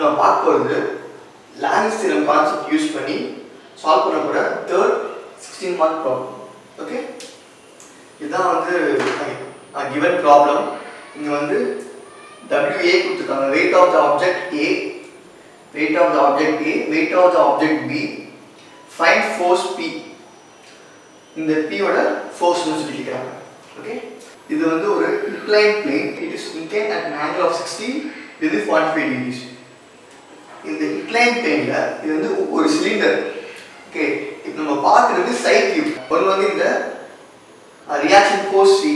நம்ம பார்க்க போகிறது லேங்ஸ் தியரம் கான்செப்ட் யூஸ் பண்ணி சால்வ் பண்ண போகிற third sixteen mark problem okay இதுதான் வந்து கிவன் ப்ராப்ளம் இங்கே வந்து டபிள்யூஏ கொடுத்துருக்காங்க. Weight of the object A weight of the object A weight of the object B find force P. இந்த P ஓட ஃபோர்ஸ்னு சொல்லிக்கிறாங்க ஓகே இது வந்து ஒரு inclined plane. It is inclined at an angle of 60 இது 45 degrees. இந்த inclined planeல இது வந்து ஒரு சிலிண்டர் ஓகே இப்போ நம்ம பார்க்குறது சைட் வியூ ஒன்று வந்து இந்த ரியாக்ஷன் ஃபோர்ஸ் சி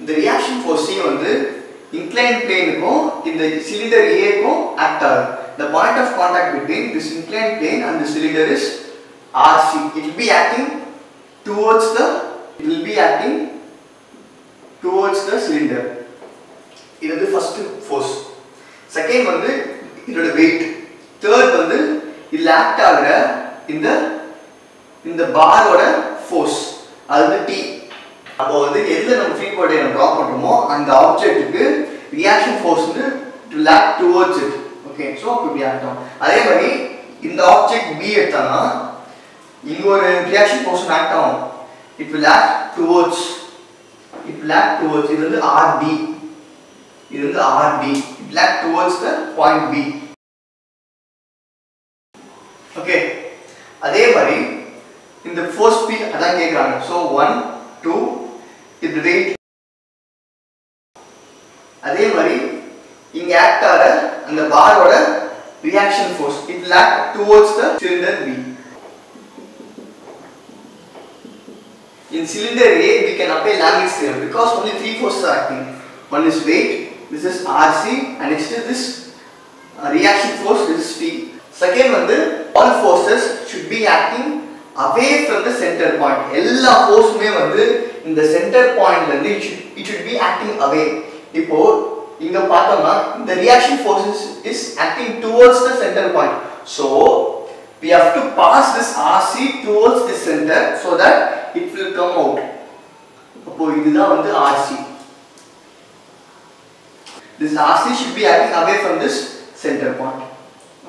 இந்த ரியாக்ஷன் ஃபோர்ஸ் சி வந்து inclined பிளேனுக்கும் இந்த சிலிண்டர் ஏக்கும் ஆக்ட் ஆகுது the point of contact between this inclined plane and the cylinder is RC it will be acting towards the it will be acting towards the cylinder இது வந்து first force second வந்து இதோட wait third வந்து இதில் act ஆகிற இந்த இந்த பாரோட force அது வந்து டி அப்போ வந்து எதில் நம்ம ஃப்ரீ பாடியை நம்ம ட்ரா பண்ணுறோமோ அந்த ஆப்ஜெக்ட்டுக்கு ரியாக்ஷன் ஃபோர்ஸ் வந்து to lake towards it okay so அப்போ இப்படி அதே மாதிரி இந்த ஆப்ஜெக்ட் பி எடுத்தானா இங்கே ஒரு ரியாக்ஷன் ஃபோர்ஸ் ஆக்ட் ஆகும். It will act towards it will act towards இது வந்து ஆர்டி இது வந்து RT it lake act towards the point P அதே மாதிரி இந்த ஃபோர்ஸ் பி அதான் கேட்குறாங்க ஸோ ஒன் டூ இது வெயிட் அதே மாதிரி இங்க ஆக்ட் ஆகிற அந்த பாரோட reaction force it will act towards the cylinder B In cylinder A, we can apply Lami's theorem because only three forces are acting. One is weight, this is RC, and next is this uh, reaction force, this is T. Second one, all forces should be acting away from the center point. எல்லா ஃபோர்ஸுமே வந்து இந்த centre பாயிண்ட்ல இருந்து it should, it should be acting away. இப்போ இங்க பார்த்தோம்னா இந்த reaction force is acting towards the centre point so we have to pass this RC towards the center so that it will come out. அப்போ இதுதான் வந்து RC. This RC should be acting away from this center point.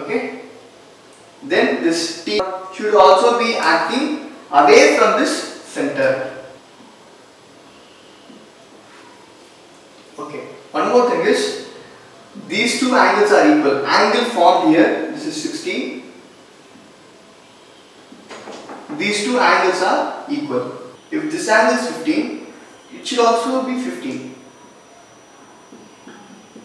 Okay? Then this T should also be acting away from this center. Okay. One more thing is these two angles are equal. Angle formed here, this is 60. These two angles are equal. If this angle is 15, it should also be 15.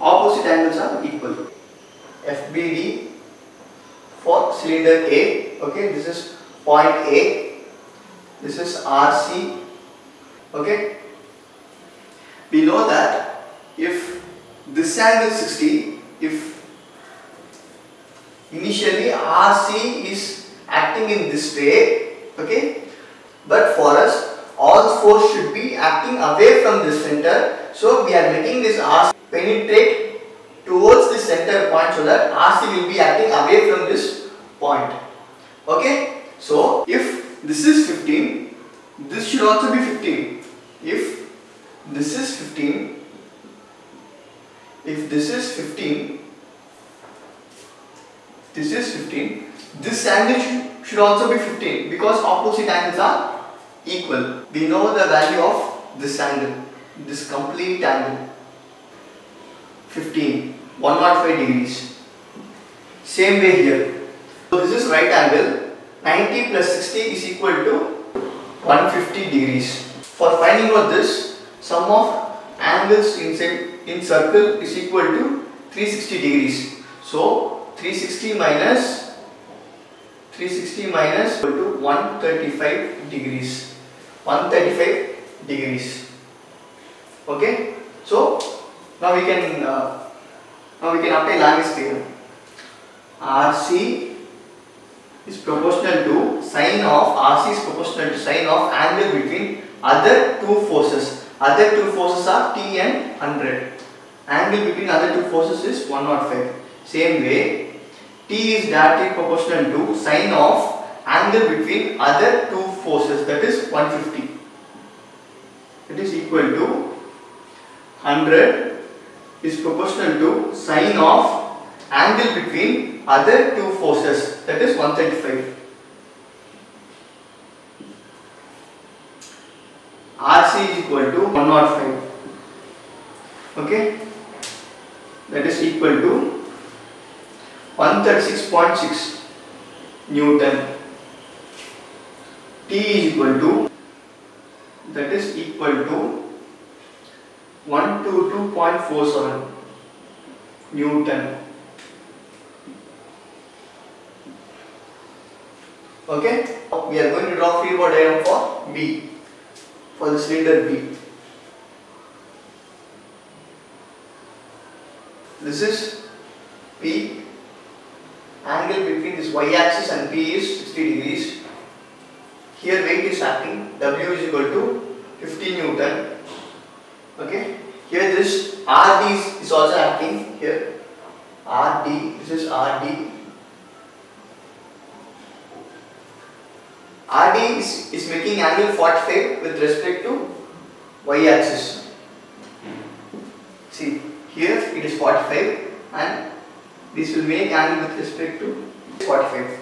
Opposite angles are equal. FBD for cylinder A. Okay, this is point A. This is RC. Okay. We know that if this angle is 60, if initially RC is acting in this way, okay, but for us all force should be acting away from the center. So we are making this RC penetrate towards the center point so that RC will be acting away from this point. Okay, so if this is 15, this should also be 15. If this is 15, if this is 15, this is 15, this angle should, should also be 15 because opposite angles are equal. We know the value of this angle, this complete angle. 15, 105 degrees. Same way here. So this is right angle. 90 plus 60 is equal to 150 degrees. For finding out this, sum of angles inside in circle is equal to 360 degrees. So 360 minus 360 minus equal to 135 degrees. 135 degrees. Okay. So now we can uh, now we can apply Lami's theorem. RC is proportional to sine of RC is proportional to sine of angle between other two forces. Other two forces are T and 100. Angle between other two forces is 105. Same way, T is directly proportional to sine of angle between other two forces that is 150. It is equal to 100 is proportional to sine of angle between other two forces that is 135. RC is equal to 105. Okay, that is equal to 136.6 Newton. T is equal to that is equal to 122.47 Newton. Okay, we are going to draw free body diagram for B, for the cylinder B. This is P, angle between this y axis and P is 60 degrees. Here weight is acting, W is equal to 50 Newton. Okay, here this RD is, is also acting here. RD, this is RD. RD is, is making angle 45 with respect to y axis. See, here it is 45 and this will make angle with respect to 45.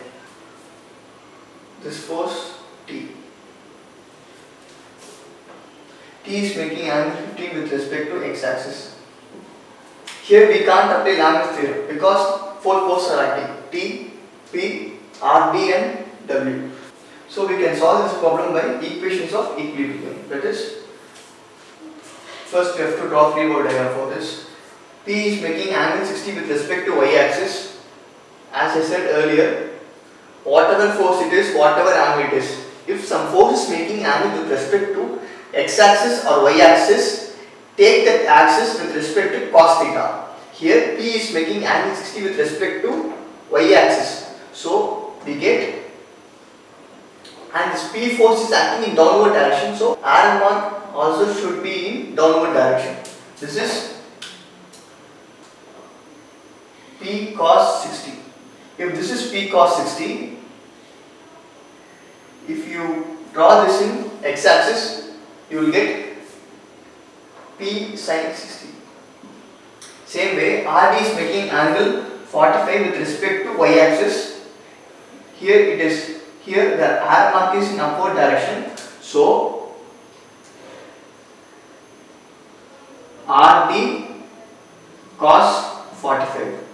This force T. T is making angle 15 with respect to x axis. Here we can't apply Lagrange theorem because four forces are acting T, P, R, D and W. So we can solve this problem by equations of equilibrium. That is, first we have to draw free body diagram for this. P is making angle 60 with respect to y axis. As I said earlier, whatever force it is, whatever angle it is. If some force is making angle with respect to x axis or y axis, take that axis with respect to cos theta. Here P is making angle 60 with respect to y axis. So we get and this P force is acting in downward direction. So R1 also should be in downward direction. This is P cos 60. If this is P cos 60, if you draw this in x axis, you will get P sin 60. Same way, RD is making angle 45 with respect to y axis. Here it is here the R mark is in upward direction. So RD cos 45.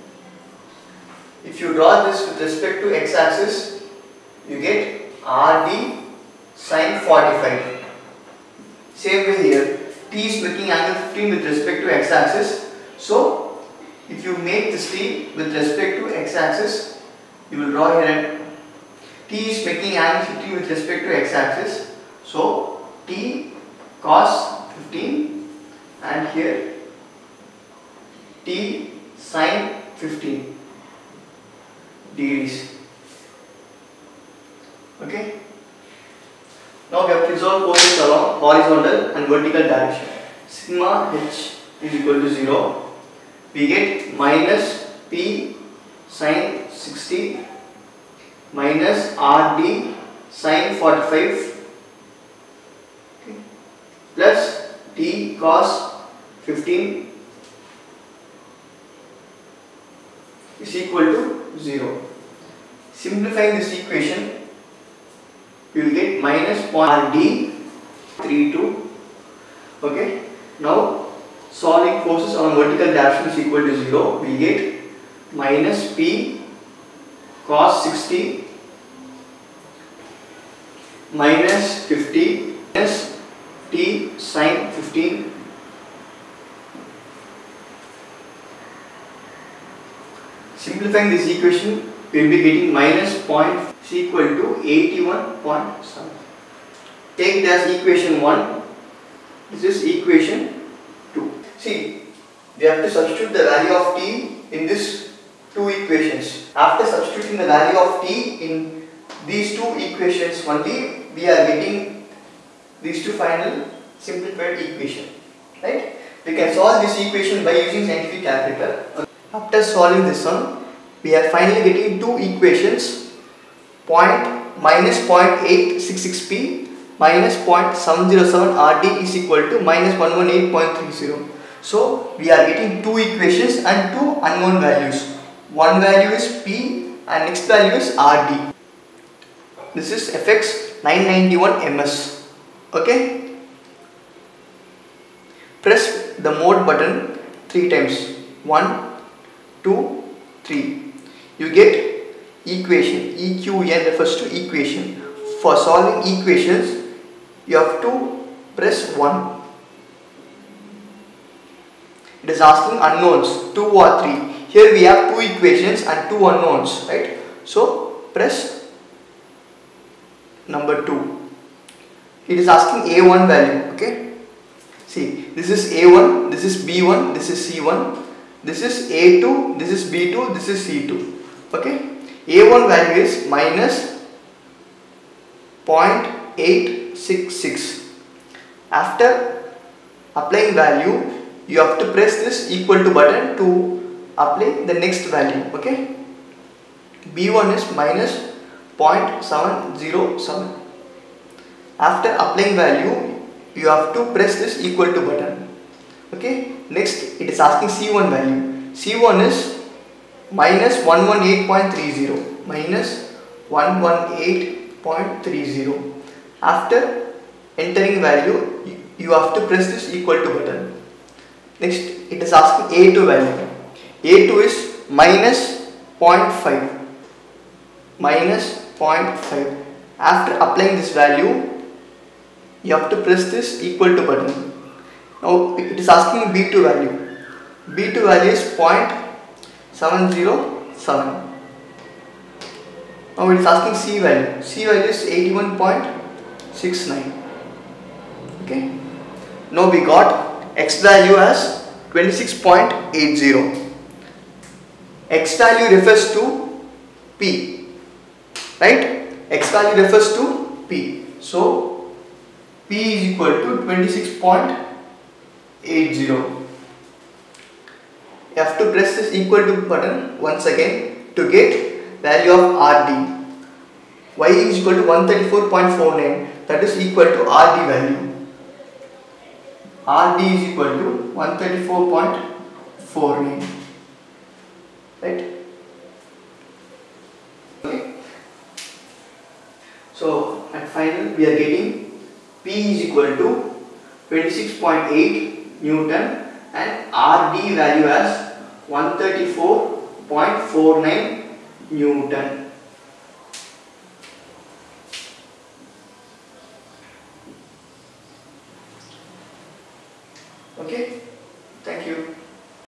If you draw this with respect to x axis, you get RD sin 45. Same way here, T is making angle 15 with respect to x axis. So if you make this T with respect to x axis, you will draw here and T is making angle 15 with respect to x axis. So T cos 15 and here T sin 15 degrees. Okay. Now we have to resolve forces along horizontal and vertical direction. Sigma h is equal to 0. We get minus P sine 60 minus RD sine 45 okay, plus T cos 15 is equal to 0. Simplifying this equation, we will get minus RD 32. Okay. Now solving forces on vertical direction is equal to 0. We get minus P cos 60 minus 50 minus T sin 15 simplifying this equation we will be getting minus point equal to 81.7 take as equation 1 this is equation 2 see we have to substitute the value of t in this two equations. After substituting the value of t in these two equations only we are getting these two final simplified equation right? We can solve this equation by using scientific calculator. After solving this one we are finally getting two equations point minus 0.866p minus 0.707 rd is equal to minus 118.30 so we are getting two equations and two unknown values one value is P and next value is RD. This is FX 991 MS. Okay. Press the mode button three times. One, two, three. You get equation. EQN refers to equation. For solving equations, you have to press 1. It is asking unknowns 2 or 3. Here we have two equations and two unknowns, right? So press number 2. It is asking A1 value, okay? See, this is A1, this is B1, this is C1, this is A2, this is B2, this is C2, okay? A1 value is minus 0.866. After applying value, you have to press this equal to button to apply the next value, okay? B1 is minus 0.707. After applying value, you have to press this equal to button. Okay. Next, it is asking C1 value. C1 is minus 118.30 minus 118.30 after entering value you have to press this equal to button. Next it is asking a2 value. A2 is minus 0.5 minus 0.5 after applying this value you have to press this equal to button. Now it is asking b2 value. B2 value is 0.707 now it is asking C value. C value is 81.69. Okay. Now we got X value as 26.80. X value refers to P. Right? X value refers to P. So P is equal to 26.80. You have to press this equal to button once again to get value of RD. Y is equal to 134.49 that is equal to RD value. RD is equal to 134.49 right okay so at final we are getting P is equal to 26.8 Newton and RD value as 134.49 Newton.